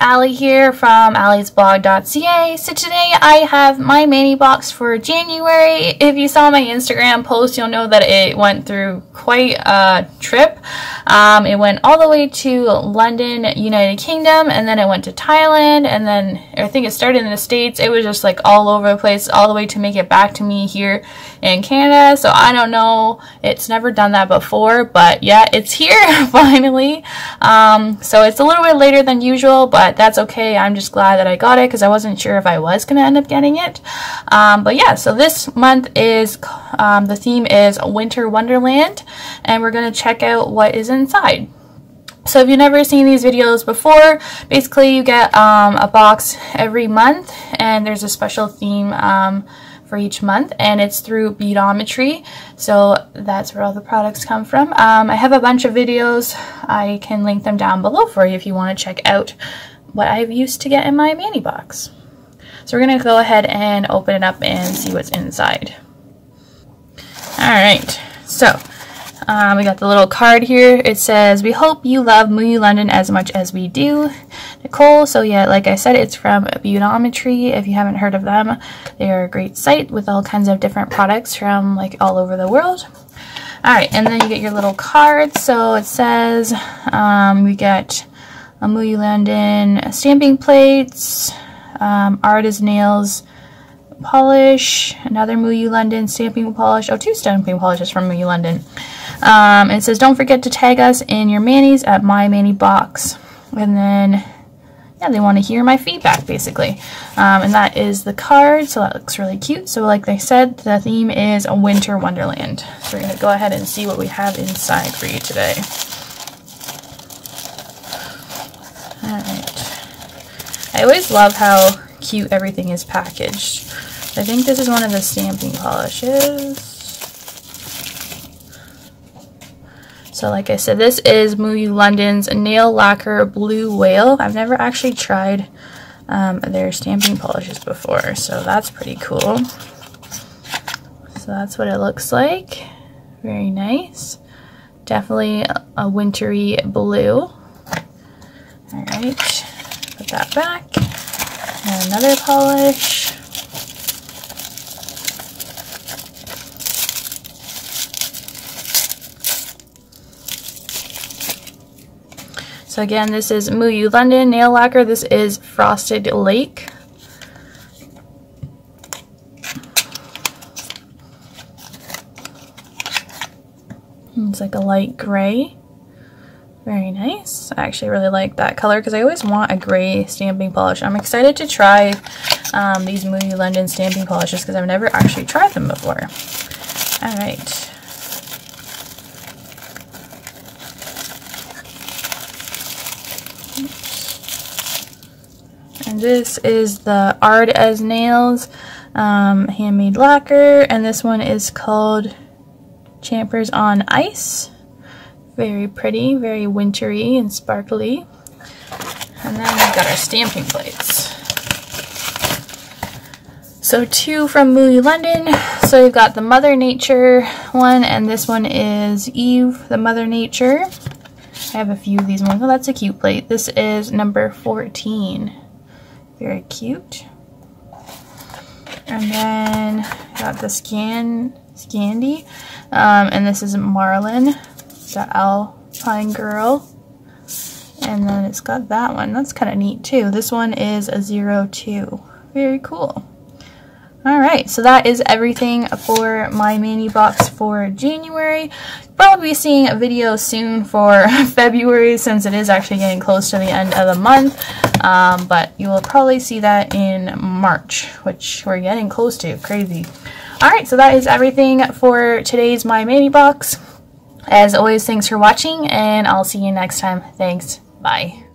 Allie here from alliesblog.ca. So today I have my mani box for January. If you saw my Instagram post, you'll know that it went through quite a trip. Um, it went all the way to London, United Kingdom, and then it went to Thailand, and then I think it started in the States. It was just like all over the place, all the way to make it back to me here in Canada. So I don't know. It's never done that before, but yeah, it's here finally. Um, so it's a little bit later than usual, but that's okay. I'm just glad that I got it because I wasn't sure if I was going to end up getting it. Um, but yeah, so this month is, um, the theme is Winter Wonderland, and we're going to check out what is inside. So if you've never seen these videos before, basically you get um, a box every month and there's a special theme um, for each month and it's through Beautometry. so that's where all the products come from. Um, I have a bunch of videos I can link them down below for you if you want to check out what I've used to get in my mani box. So we're going to go ahead and open it up and see what's inside. Alright, so um, we got the little card here. It says, we hope you love MoYou London as much as we do. Nicole. So yeah, like I said, it's from Beautometry. If you haven't heard of them, they are a great site with all kinds of different products from like all over the world. Alright, and then you get your little card. So it says um, we get a MoYou London stamping plates, um, artist nails, polish, another MoYou London stamping polish. Oh, two stamping polishes from MoYou London. Um, it says, don't forget to tag us in your manis at my mani box. And then, yeah, they want to hear my feedback, basically. Um, and that is the card, so that looks really cute. So like I said, the theme is a winter wonderland. So we're going to go ahead and see what we have inside for you today. Alright. I always love how cute everything is packaged. I think this is one of the stamping polishes. So like I said, this is MoYou London's Nail Lacquer Blue Whale. I've never actually tried um, their stamping polishes before, so that's pretty cool. So that's what it looks like. Very nice. Definitely a wintry blue. Alright, put that back. And another polish. So again, this is MoYou London Nail Lacquer. This is Frosted Lake. It's like a light gray. Very nice. I actually really like that color because I always want a gray stamping polish. I'm excited to try um, these MoYou London stamping polishes because I've never actually tried them before. Alright. And this is the Art as Nails um, handmade lacquer. And this one is called Champers on Ice. Very pretty, very wintry and sparkly. And then we've got our stamping plates. So two from MoYou London. So you've got the Mother Nature one, and this one is Eve, the Mother Nature. I have a few of these ones. Oh, that's a cute plate. This is number 14. Very cute. And then got the Scan Scandy. Um, and this is Marlin, the Alpine Girl. And then it's got that one. That's kind of neat too. This one is a zero two. Very cool. Alright, so that is everything for my mani box for January. Probably be seeing a video soon for February since it is actually getting close to the end of the month. Um, but you will probably see that in March, which we're getting close to. Crazy. Alright, so that is everything for today's My Mani Box. As always, thanks for watching, and I'll see you next time. Thanks. Bye.